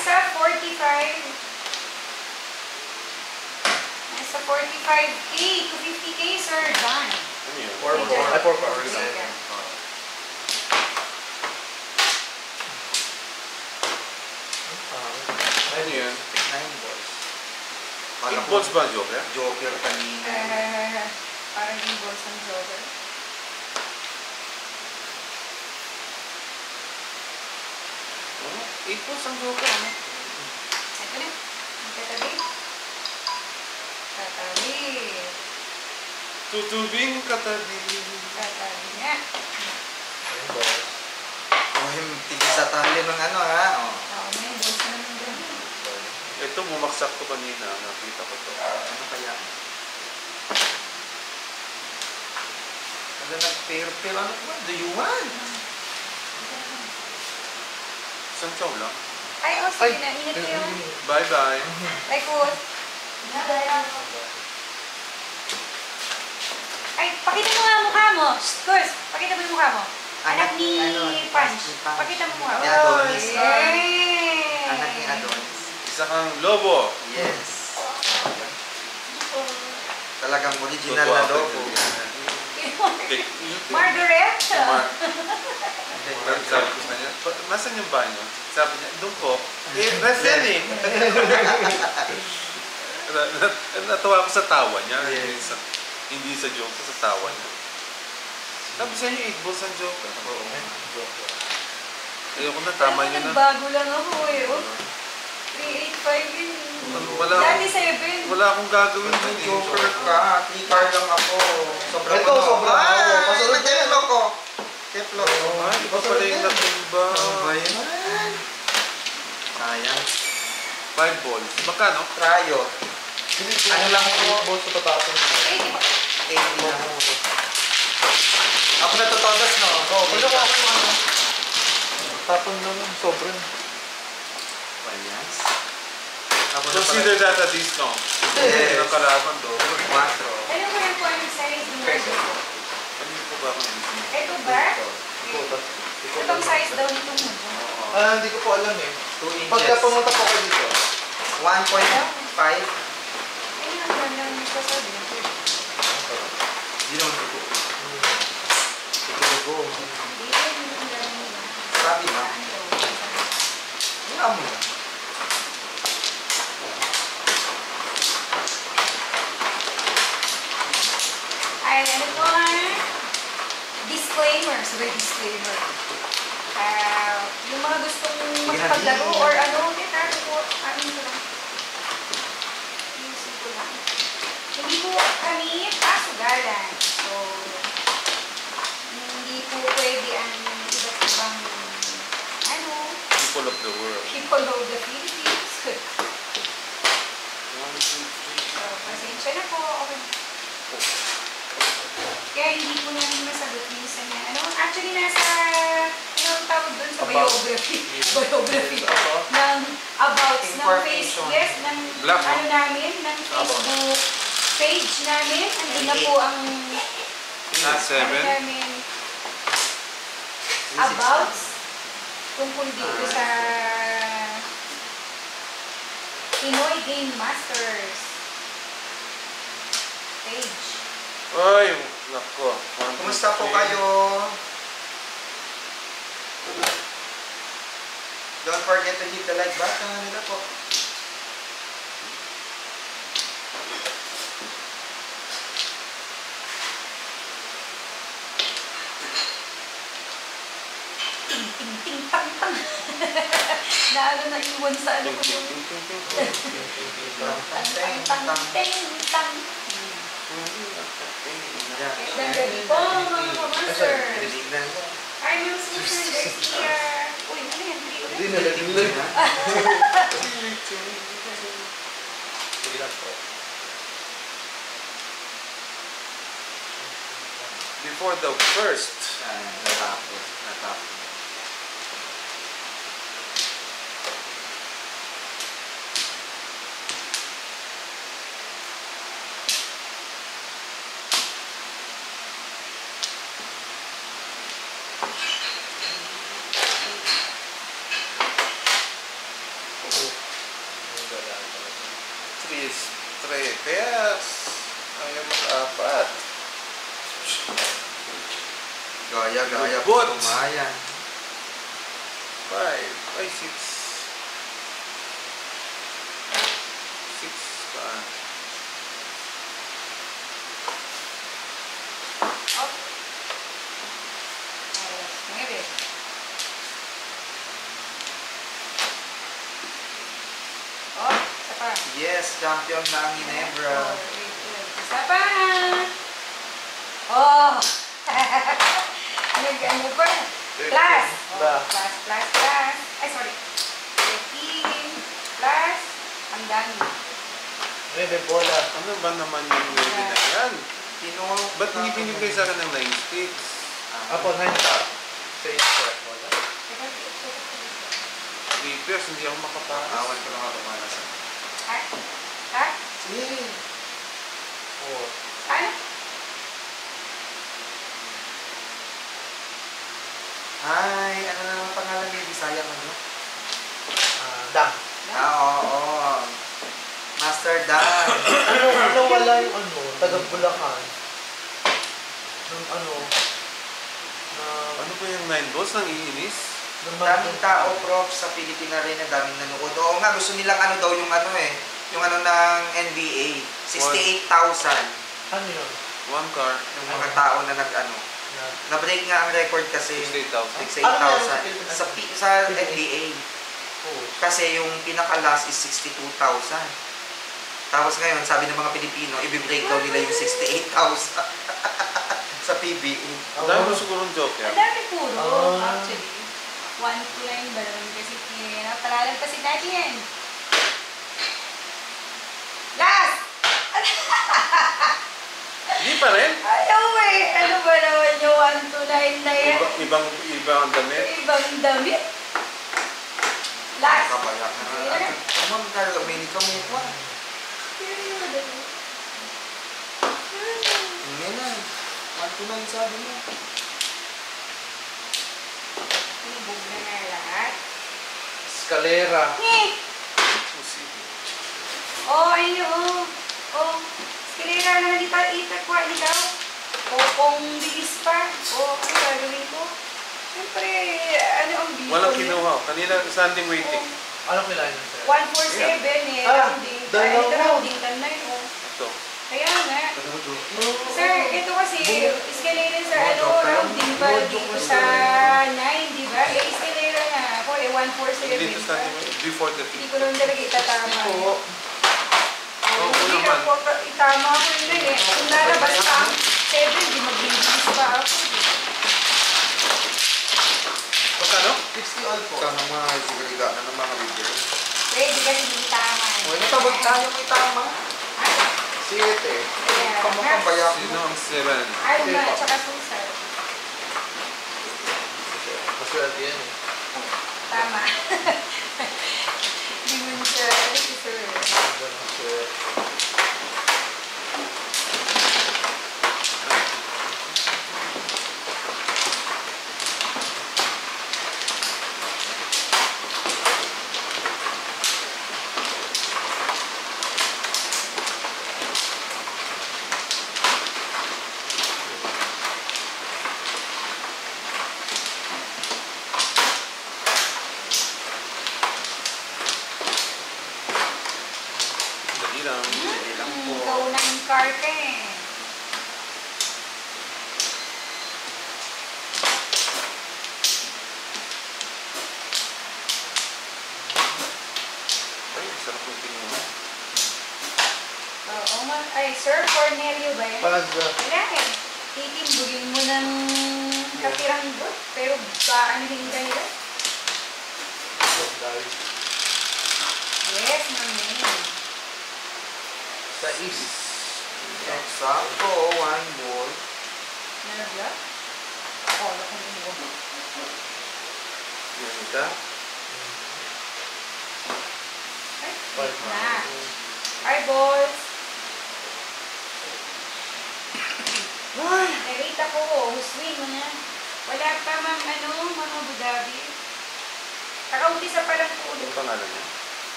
nasa 45. Nasa 45K to 50K, Sir Dan. Ano yun? Four, May four. dyan. Ay, four cars. May dyan. Ano yun? Nine balls. Big balls ba, Joker? Joker kanina. Eh, parang yung balls ng Joker. 8 balls ang joker, ano? Ito na. Magkatabi. Katabi. Tutubing katabi. Katabi nga. Boss. Oh, yung tigil sa tali ng ano ha. Oh. Oo, may balls na naman. Ito, bumaksak ko kanina. Nakita ko to. Ano kaya? Ano nag-pair-pair? Ano ba? Do you want? Isang chow lang. Ay, oh, sige na. Ingat kayo. Bye-bye. Ay, cool. Ay, pakita mo nga ang mukha mo. Shh, Kurs, pakita mo yung mukha mo. Anak ni ano, Punch. Pakita mo mukha. Ni Adonis. Yay! Anak ni Adonis. Isa kang lobo. Yes. Talagang original Totoo na ako Margaret. Mar- Pero sabi ko sa kanya, "Pa- nasan yung banyo? Sabi niya, doon po. Eh, *laughs* ref yan eh. *laughs* Na- na- Natawa ko sa tawa niya. Hindi Yes. sa, hindi sa joke, sa tawa niya. Sabi sa inyo, 8 balls ang joke. Oo. Ayoko na, tama niyo na. Bago lang ako eh. Oh. 385 yun. Wala, Dati 7. wala akong gagawin ng Joker joker. ka. Three-car lang ako. Sobrang Ito, sobrang ako. Ah, Pasunod may Keplo ko. Keplo ko. Ay, iba pala yung natumba. Ano ba yan? Sayang. 5 balls. Magkano? Trayo. Ano lang ako, boss, sa tatapon. Eh, di ba? 80 lang. Ako natutodas, no? Oo, pwede ko ako ano. Tapon na lang, sobrang. Payas. Ako na Consider that a discount. Yes. Yes. Nakalaban do. Quatro. Ano ba yung anong size ng Peso. Ano po ba? Ito ba? Ito, Itong size daw nito mo. Ah, hindi ko po alam eh. 2 Pagka inches. pumunta po kayo dito. 1.5. Ayun ang ganda ng sasabi. Hindi naman ito. Ito nila. Sabi na. Wala mo Ay, ano po? Disclaimer. Sabay disclaimer. Ah, yung mga gustong magpaglaro Grabe. or ano, kita ko, amin ko lang. Ayusin ko lang. Hindi po kami pasugalan. So, hindi po pwede ang iba't ibang, ano, People of the world. people of the Philippines. One, two, three. So, pasensya na po. Okay. Kaya hindi po namin masagot minsan na, ano, actually nasa, ano ang tawag doon sa About. biography, *laughs* biography About. ng about ng face, yes, ng Black, no? ano namin, ng Facebook page namin, andun na po ang ano seven. namin, about tungkol dito sa Pinoy Game Masters page. Ay, nako. Kumusta po kayo? Don't forget to hit the like button nila po. *laughs* ting ting ting tang tang. na ano na iwan sa ano ko tang tang tang tang ting tang. Yan. Ganda gabi po mga ka-master. Tinignan mo. Ay, yung Susan Garcia. Uy, ano yan? Hindi Hindi ulit. nalaglag. Ha? Sige lang po. Before the first. Ah, natapos. Natapos. Three, three pairs. Ayaw mag-apat. Gaya, gaya. Lubot. Tumayan. Five. Ay, six. Six pa. Oh. Alas, nueve. Yes, champion na ang Ginebra. Isa pa! Oh! Nag-ano pa? Plus! Oh, plus, plus, plus. Ay, sorry. 13 plus. Ang dami. Nueve bola. Ano ba naman yung movie na yan? Pino, Ba't hindi binigay sa akin ng 9 sticks? Apo, nine ka. Sa isa. Bola. Reapers, hindi ako makapakas. Awan ko lang ako tumalasan. Ha? Ha? Sige. Oo. Ano? Hi, ano na ang pangalan ni Bisaya mo, no? Ah, dam. Ah, oo, oo. Master Dan. Ano, ano wala yung ano, taga Bulacan. Nung ano, na, Ano ba yung 9 balls nang iinis? daming tao, prof, sa Pilipina rin na daming nanood. Oo nga, gusto nilang ano daw yung ano eh, yung ano ng NBA. 68,000 Ano yun? One car, yung mga tao na nag ano. Na, Na-break nga ang record kasi 68,000. 68,000 sa, P- sa NBA. oh, Kasi yung pinaka-last is 62,000. Tapos ngayon, sabi ng mga Pilipino, i-break daw nila yung 68,000 *laughs* sa PBA. Oh. Dahil mo siguro yung joke Ang yan. dami puro, Ah. actually. One to line ba naman kasi kaya palalag pa si daddy yan. Last! *laughs* Hindi pa rin. Ayaw eh! Ano ba naman yung one to line na yan? Iba, ibang, iba ang damit. Ibang damit. Last! Kabaya ka na. Ano mo talaga, may ka mo pa. Ngayon na. 129 sabi mo. Ibog na na lahat. escalera. Eh! Oh, ayun oh. Oh, eskalera naman di pa itak ko, ikaw. O kung bilis pa. O, ano gagawin ko? Siyempre, ano ang bilis? Walang kinuha. Kanina, standing waiting. Ano kailangan yun, sir? 147 eh, Ah, rounding. dalawa. Ito rounding tan na yun. oh. Ito. Kaya nga. Sir, ito kasi, eskalera sa ano, rounding pa dito sa lang. 9, di ba? Eh, eskalera na ako eh, 147. Dito. Before the Hindi ko naman talaga itatama. Oo. Oh, hindi ako itama ko yun eh. Kung lalabas pa ang 7, di magbibigis pa ako. Magkano? 60 all po. Ng mga sigurida na ng mga bibili. Pwede ka rin itama. Uy, natabag tayo may tama. Siete. Yeah. Kamu kang bayak Sino mo. ang 7? Ay, na, tsaka susal. Maswerte yan eh. Tama.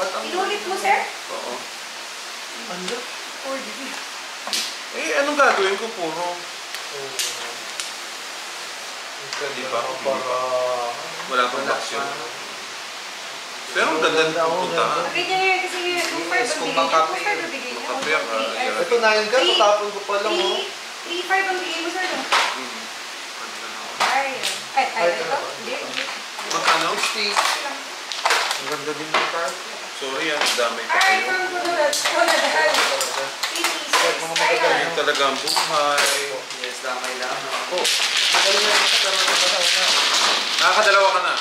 Oh, inulit mo, sir? Oo. Ano? Or did you? Eh, anong gagawin ko? Puro. Oo. Di ba? Para... Wala pang action. pa. Pero ang ganda ng pupuntahan. Okay niya yan kasi Yes, ang kung. Two five ang ang, ah. Ito na yun ka, tatapon ko pa lang oh. Three, three five ang bigay mo sir. Mm. Ay, ay, ay, Ay, ito. ano? Hindi, hindi. Magkano? 60. Ang ganda din ng car. Sorry ah, damay pa Ay, kayo. Ganyan talaga ang buhay. Yes, damay lang. Oh, na. Nakakadalawa ka na.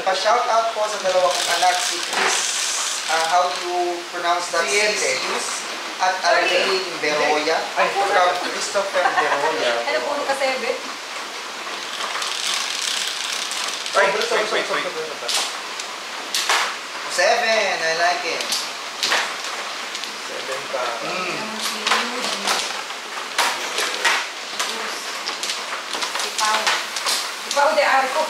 Pa-shout out po sa dalawa kong anak, si Chris, ah, how do you pronounce that? Siete. At Arlene Beroya. Ay, From Christopher Beroya. *laughs* Ano puro ka seven? Ay, Wait, wait, wait. Seven, I like it. Seven ka. Mm. Pao de Arco.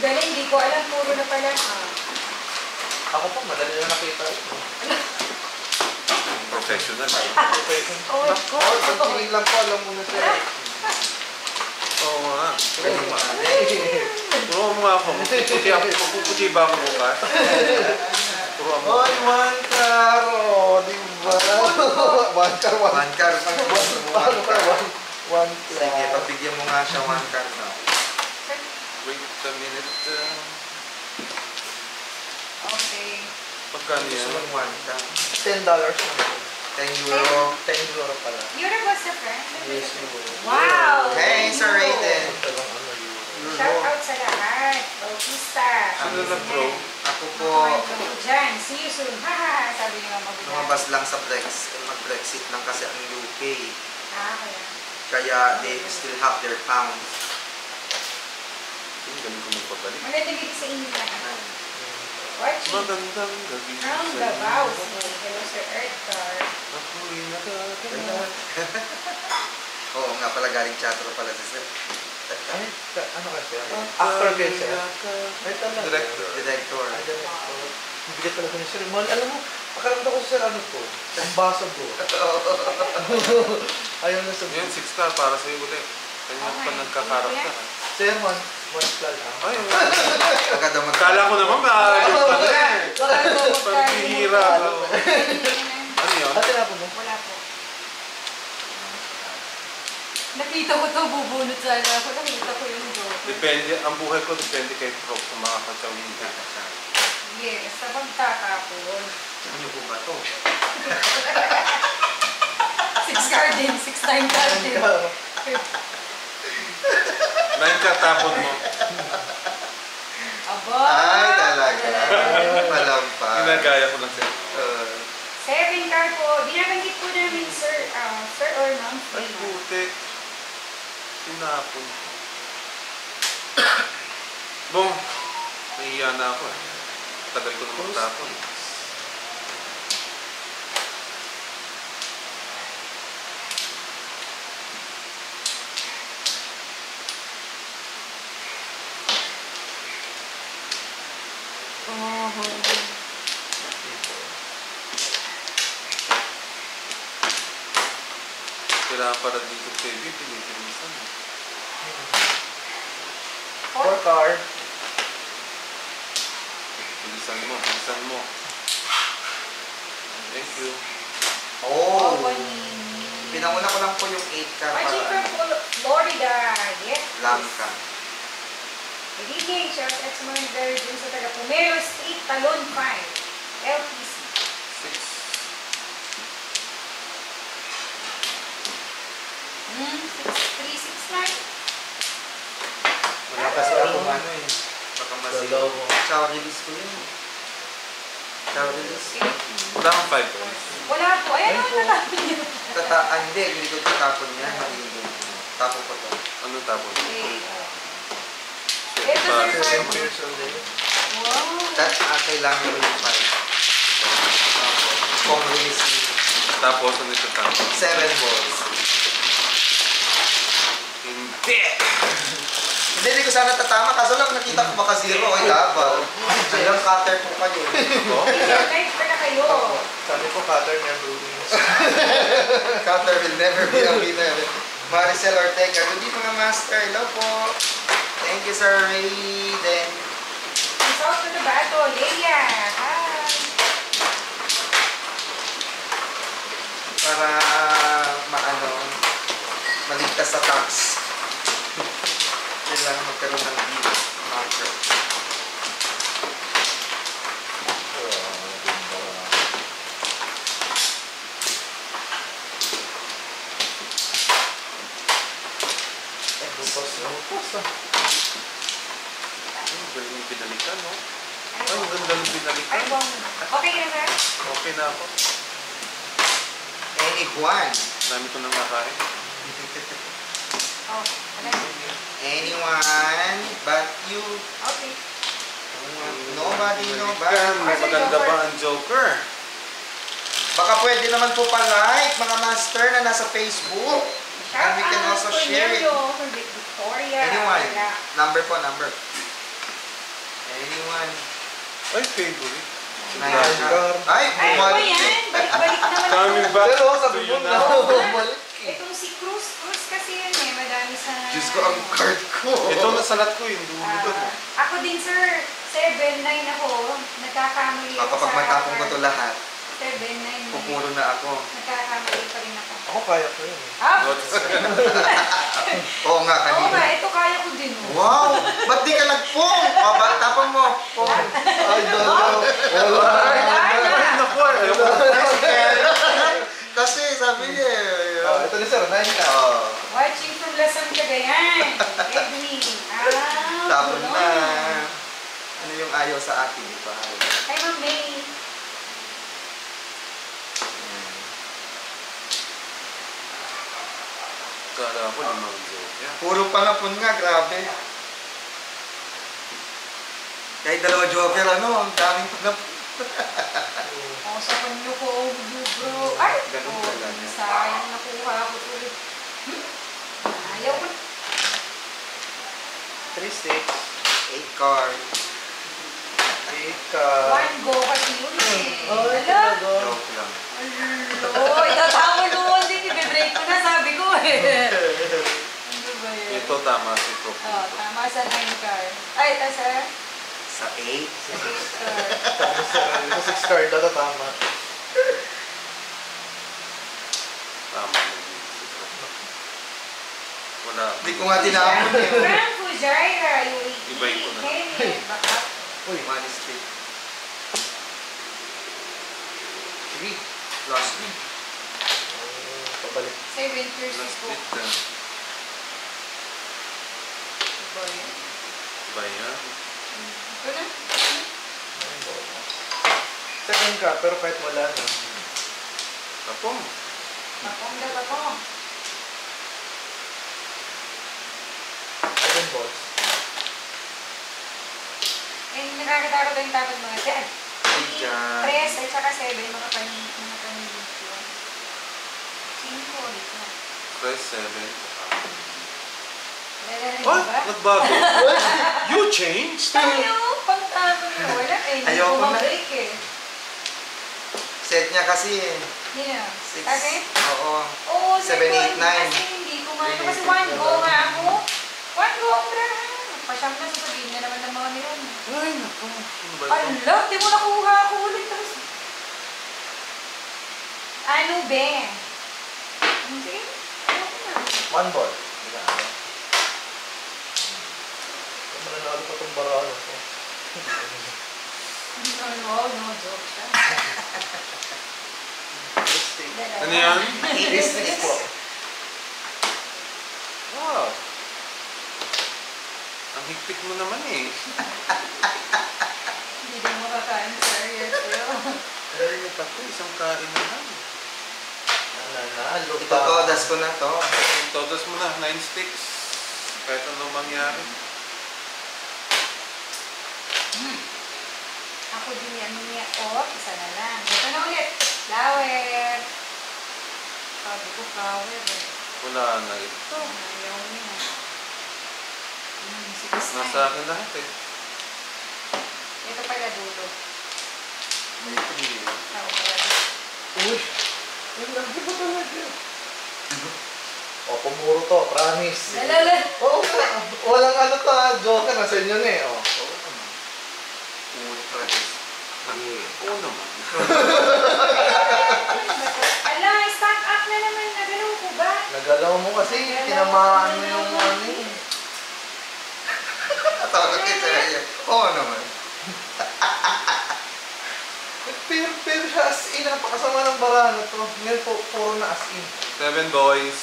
Galing, di ko alam. Puro na pala. Ah. Ako po, madali na nakita ito. Professional. eh. Oh, God. pagtingin lang po, alam mo na siya. Oo nga. Galing mo, ate. Turo mo nga ako. Puputi ako. Puputi ba ako bukas? Turo mo. Oy, one car! Oh, di ba? One car, one One car, one car. Paano ka? One, one car. Sige, pagbigyan mo nga siya one car na. Wait a minute. uh, Okay. Pagkano Gusto yan? mong one car. Ten dollars naman. 10 euro. Ten euro pala. You're was the friend? Yes, euro. Wow! Hey, Sir Raiden. Ano euro. Shout out sa lahat. Bautista. Sino na pro? Ako po, Mga pro ko dyan. See you soon. Ha Sabi ni Mama Bulan. lumabas lang sa Brexit. Mag-Brexit lang kasi ang UK. Ah, kaya. Kaya they still have their pounds. Ang galing ko magpabalik. Magandang gabi sa inyo lahat. Watching Magandang gabi sa the inyo. Baus. Hello, Sir Earthcar. Ako'y nakakala. *laughs* Oo nga pala, galing teatro pala si Sir. Ay, ka- ano kasi? Actor kayo siya? Ay, talaga. Director. Director. Ay, director. Bigat talaga ni Sir. Mahal, alam mo, pakaramdam ko si Sir ano to? Ambassador. *laughs* *laughs* Ayaw na sabihin. Yan, six star para sa'yo ulit. Kanya pa nagkakarakter. ah. Sir, one, one flag ah. Ay, *laughs* Agad kala ko naman maaari pa na eh. Pagbihira ka. Ano yun? Ate na po mo? Wala po. Nakita ko to, bubunot sana ako. Nakita ko yung joke. Depende, ang buhay ko depende kay Prof kung makakataw hindi. Yes, sa pagtatapon. Ano po ba to? *laughs* Six garden, six time garden. Nine ka tapon mo. Aba! Ay, talaga. Malampa. Ginagaya ko lang siya. Uh, Seven car po. Binabanggit po namin, sir, ah, sir or ma'am. Ay, buti. Tinapon. Bong, nahiya na ako eh. Tagal ko na magtapon. Kailangan para dito kay Viv, pinipinisan. Four car. Bilisan mo, bilisan mo. Thank you. oh! Pinanguna ko lang po yung 8 car Watching from Florida. Yes. lang ka. Good evening, sa mga nag dun sa taga Pumelo Street, Talon 5. LPC. Six. Hmm, 6369. Wala kasi ako ano eh. Baka. Dalawa. Chow release ko yun. Chow release. Wala kang five points. Wala po. Ayan Ay, naman po. natapin *laughs* niyo. Tata, ah, hindi, hindi ko tatapon yan. Maligo. Tapon ko to. Ano tapon? Okay. Shit, Ito, sir, Seven five. years old eh. Wow. That, ah, kailangan ko yung 5. Kung release ni Tapos, ano ito tapon? 7 balls. Hindi! Hindi, hindi ko sana tatama. Kaso lang nakita ko baka zero. Ay, dapat. Hanggang cutter po kayo. Ako? Live pa na kayo. Sabi ko, cutter never wins. *laughs* cutter will never be a winner. Maricel Ortega. Good evening mga master. Hello po. Thank you, Sir Raiden. Salt to the battle. Leia. Hi. Para maano, maligtas sa tax. Kailangan magkaroon ng deal marker. Bukas na ah. Ano ba yung pinalikan, no? Ang ganda ng pinalikan. Ay, bong. Okay na, sir? Okay na ako. Anyone. Dami ko nang nakain. *laughs* Oh, wala. Anyone but you. Okay. Nobody, nobody. Maganda ba ang Joker? Baka pwede naman po pa-like, mga master na nasa Facebook. And we can also share it. Anyone. Number po, number. Anyone. Ay, favorite. Ay, Gar. Ay, bumalik. yan? Balik-balik *laughs* naman. Coming back Pero to you now. bumalik. Itong si Cruz. Cruz kasi yan eh. Madami sa... Diyos ko, ang card ko. Ito nasalat ko yung dulo Ah, doon. ako din, sir. 7, 9 ako. Nagkakamali ako kapag sa matapong ko to lahat, 7, 9. pupuro na ako. Nagkakamali pa rin ako. Ako kaya ko yun eh. Ah! What's *laughs* Oo nga, Oo kanina. nga, ito kaya ko din. oh. Wow! Ba't di ka nagpong? O, ba, tapang mo. Pong. Ay, dalaw. Wala. Ay, naku, ayaw ko. Kasi sabi niya, eh, Oh, ito na sir, 9 ka. oh, Watching from Lasan Cagayan. *laughs* Edwin. Ah, tapon na. Ano yung ayaw sa akin? Ito ayaw. Hi, Ma'am May. Kala ko limang Joker. Puro panapon nga, grabe. Kahit dalawa joker, ano, ang daming panapon. *laughs* Oh, sa panyo ko, oh, bro. Ay! Ganun oh, talaga. Sayang nakuha ko ulit. Hmm? Ayaw ko. 3, 6. 8 card. 8 ka. One go kasi yun eh. Ay, Ala! talaga. Joke lang. Alo, itatawa noon din. Ibe-break ko na, sabi ko eh. Ano ba yun? Ito tama si Prof. Oh, tama sa 9 card. Ay, ito sir. Sa 8. Sa 8 card. Tapos sa 6 card, ito tama. Tama na si Prof. Wala. Hindi ko nga tinapon eh. Frank Fujaira. Ibahin ko na. Uy, One is 3. 3. Last 3. Mm, pabalik. 7 years Last ago. bit na. Ba yun? Ba yan? Ito na. Second ka, pero kahit wala na. Tapong. Tapong na tapong. 7 balls. Eh, nakakatakot yung takot mga dyan. Ayan. Tres at saka seven, mga mga panigit yun. Cinco ulit na. Press 7. Oh, ba? nagbago. you changed? Tayo, pagtapon na wala eh. Hindi Ayoko ko na. eh. Set niya kasi eh. Na. 6. Kasi? Oo. Oo, Seven, eight, nine. Kasi hindi ko nga. Kasi one go nga ako. One go ang drama. Pasyam na sasabihin na naman ng mga nilan. Ay, naku. Ano? Ala, di mo nakuha ako ulit. Tapos, ano be? Hindi. Na. One ball. Mananalo pa itong baraan ako. No, no, no, joke siya. Ano yan? This is po. Wow. Ang higpit mo naman eh. Hindi din mo kakain, sir. Yes, bro. Ay, ako, isang kain na lang. Nananalo pa. Itotodas ko na to. Todos mo na, 9 sticks. Kahit ano mangyari. Ako din yan, niya. Oh, isa na lang. Ito na ulit. Flower. Sabi ko, flower eh. Wala na ito. Ito, ayaw niya. Hmm, Nasa akin lahat eh. Ito pala dulo. May 3. Ako pala dulo. Uy! Ang lagi ba talaga? O, pumuro to, promise. Lalala. Oo, walang ano to, ah, joker na sa inyo na eh. Oh. Oo naman. Ala, stock up na naman. Nagalaw ko ba? Nagalaw mo kasi, tinamaan mo yung ano eh. *laughs* Tawag ka sa Oo naman. *laughs* Pero, pero siya as in, napakasama ng bara na to. Ngayon po, puro na as in. Seven boys.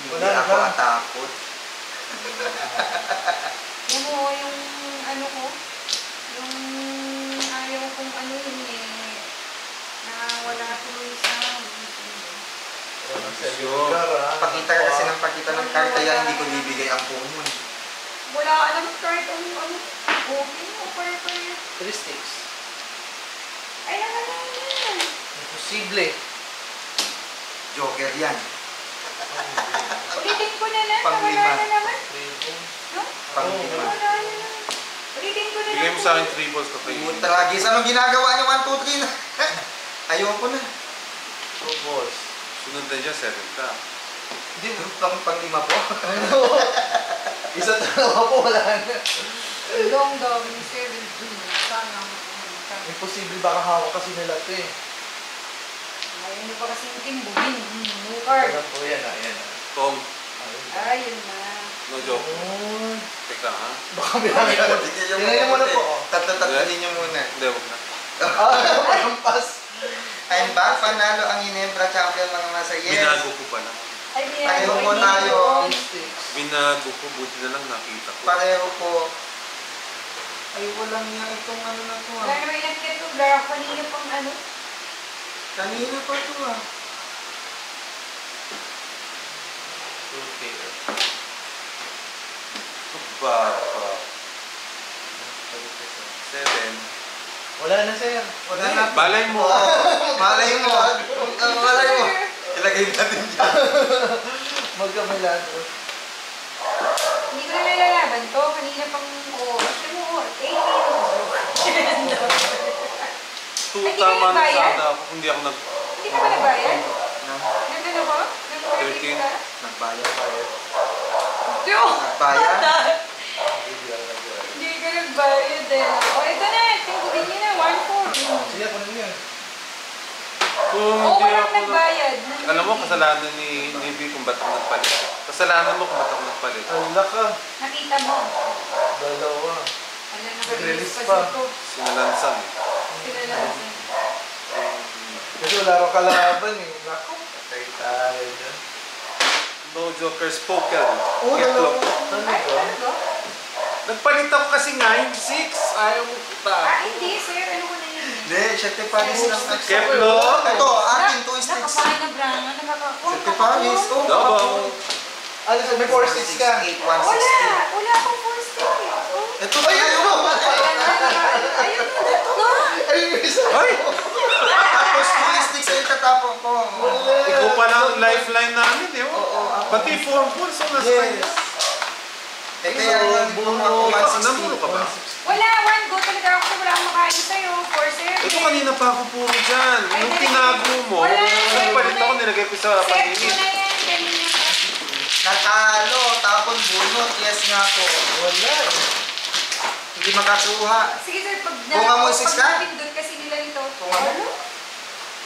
Hindi Wala ako ka. atakot. Yan mo, yung ano ko, yung ayaw kong ano yun eh, na wala tuloy sa ah. Pakita ka kasi ng pakita ng card, kaya hindi ko bibigay ang phone mo. eh. Wala alam kahit ang ano, okay o pare. Three sticks. Ay, naman yan. Imposible. Joker yan. Ulitin ko na lang, Panglima. wala na naman. Panglima. Wala na naman. Ulitin ko na lang. Bigay mo sa akin three balls ka kayo. Puta lagi. Sa anong ginagawa niyo? 1, 2, 3 na. *laughs* Ayoko na. Two balls. Sunod na dyan, seven ka. Hindi, pang panglima po. Ano? *laughs* Isa dalawa po, wala na. Long dog, ni seven, dun. Sana. Imposible baka hawak kasi nila ito eh. Niyo pa kasi yung timbugin. No card. Alam po yan ah, yan ah. Tom, Ayun. Ayun na. No joke. Oh. Teka ha. Baka bilangin mo. Tingnan mo na po. Tatlo-tatlo muna. Hindi, huwag na. Ah, Palampas. I'm back. Panalo ang Ginebra champion mga nasa yes. Binago ko pa lang. Ay, binago. Pareho po tayo. Binago ko. Buti na lang nakita ko. Pareho po. Ay, walang nga itong ano na to. Ah. Wala naman yan kaya ito. Gara kanina pang ano. Kanina pa to ah. Okay. 7. Wala na, sir. Wala na. Eh, balay mo. *laughs* Balay mo. Balay mo. Ilagay natin dyan. *laughs* Magkamalado. Hindi ko na nilalaban to. Kanina pang oh, oras. Ano mo? 8 minutes. Tuta Ay, di ba man nagbayad? sana ako. Hindi ako nag... Hindi ka ba nagbayad? Na, ano? Nandun ako? Nandun 13. ka? Nagbayad. Bayad. Diyo! Eh. O, ito na. Tinggugin niyo na. 1-4. Sige, kunin mo yan. Kung hindi walang nagbayad. Alam mo, kasalanan ni ni B kung ba't ako nagpalit. Kasalanan mo kung ba't ako nagpalit. Ala ka. Nakita mo. Dalawa. Wala na Nag-release pa. Sinalansan eh. Sila na lang. Kasi wala akong kalaban eh. Naku. Patay tayo dyan. No Joker's Poker. Ketlog. dalawa. Ay, Talaga? talaga? Nagpalit ako kasi nga yung 6. Ayaw mo kita. Ah, hindi, sir. Ano ko na yun? eh? Hindi, syempre panis lang. Keplog. Ito, akin, two sticks. Nakakain na branga. Nakakakuha. Syempre panis. Oh, Double. Ano sa may 4 sticks ka? 8, 1, 6, Wala. Wala akong four stick eh. Oh. Ito ba yun? Ayan na. Ayun na. Ito. Ay, yung isa. Ay! Tapos two sticks ay tatapon ko. Ikaw pa lang ang lifeline namin eh. Oo, Oh. Pati 4 balls ang nasa Yes. Eh, kaya nga, ko ako Namulo ka ba? Wala. One go talaga ako. Wala akong makain sa'yo. Four sir. Ito kanina pa ako puro dyan. Ay, Nung tinago mo, Wala. nagpalit ako, nilagay ko sa Set ko paninit. na yan. Kanina pa. Natalo, tapon bunot. Yes nga po. Wala. Hindi makakuha. Sige sir, pag Bunga mo yung six ka? pindot kasi nila nito. Bunga mo? Wala.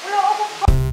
Wala akong